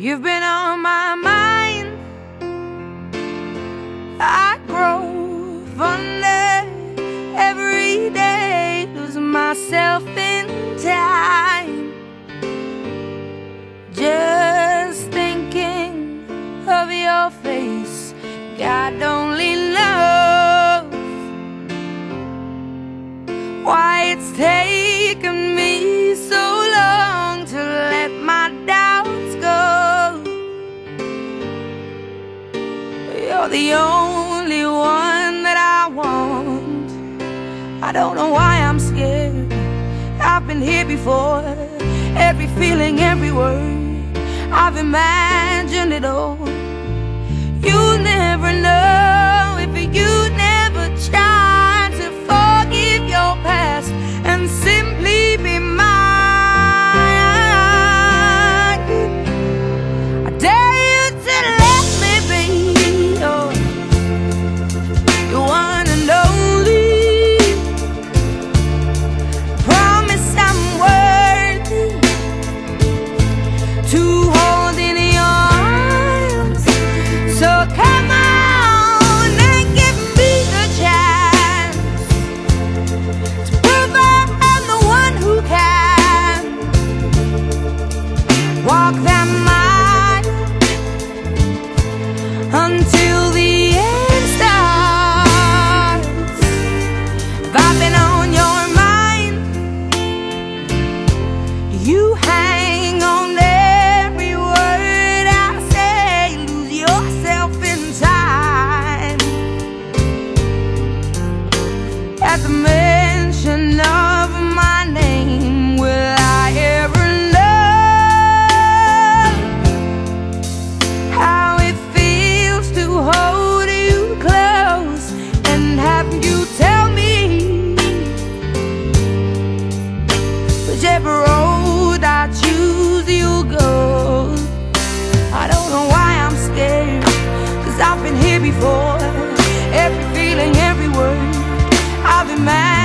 You've been on my mind. the only one that I want. I don't know why I'm scared. I've been here before. Every feeling, every word I've imagined it all. you have I've been here before. Every feeling, every word, I've been.